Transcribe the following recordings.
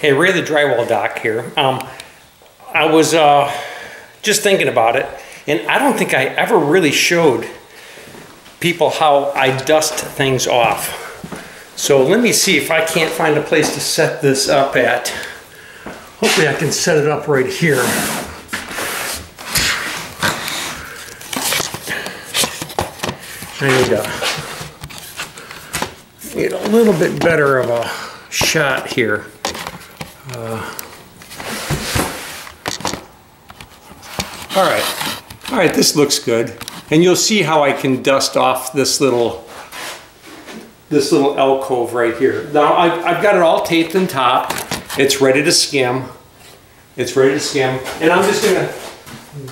Hey, Ray the Drywall Doc here. Um, I was uh, just thinking about it, and I don't think I ever really showed people how I dust things off. So let me see if I can't find a place to set this up at. Hopefully I can set it up right here. I need a, need a little bit better of a shot here. Uh, all right, all right, this looks good. And you'll see how I can dust off this little this little alcove right here. Now I've, I've got it all taped and top. It's ready to skim. It's ready to skim. And I'm just gonna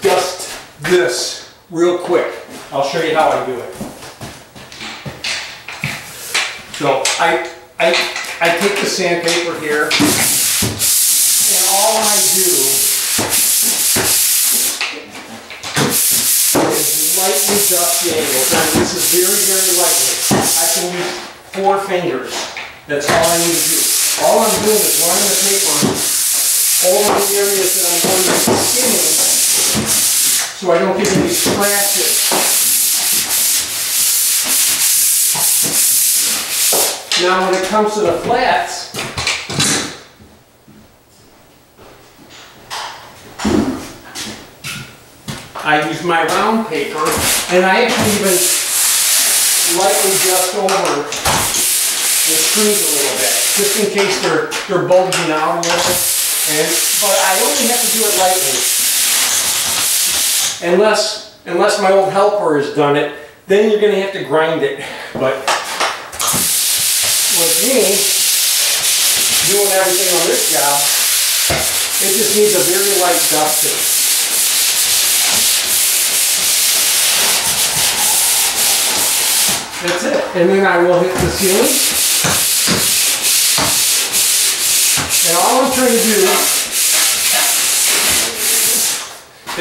dust this real quick. I'll show you how I do it. So I, I, I take the sandpaper here all I do is lightly dust the angle. And this is very, very lightly. I can use four fingers. That's all I need to do. All I'm doing is running the paper over the areas that I'm going to be skimming so I don't get any scratches. Now when it comes to the flats, I use my round paper and I actually even lightly dust over the screws a little bit, just in case they're, they're bulging out a little. And, but I only have to do it lightly. Unless, unless my old helper has done it, then you're gonna have to grind it. But with me, doing everything on this job, it just needs a very light dusting. That's it. And then I will hit the ceiling. And all I'm trying to do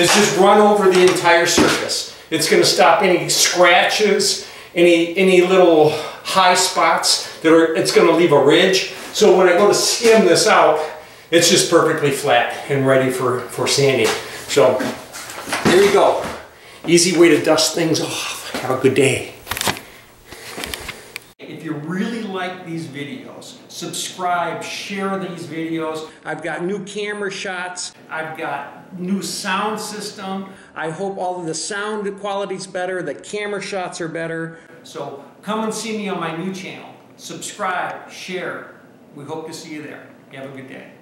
is just run over the entire surface. It's going to stop any scratches, any, any little high spots that are, it's going to leave a ridge. So when I go to skim this out, it's just perfectly flat and ready for, for sanding. So there you go. Easy way to dust things off. Have a good day. If you really like these videos, subscribe, share these videos. I've got new camera shots. I've got new sound system. I hope all of the sound quality's better, the camera shots are better. So come and see me on my new channel. Subscribe, share. We hope to see you there. You have a good day.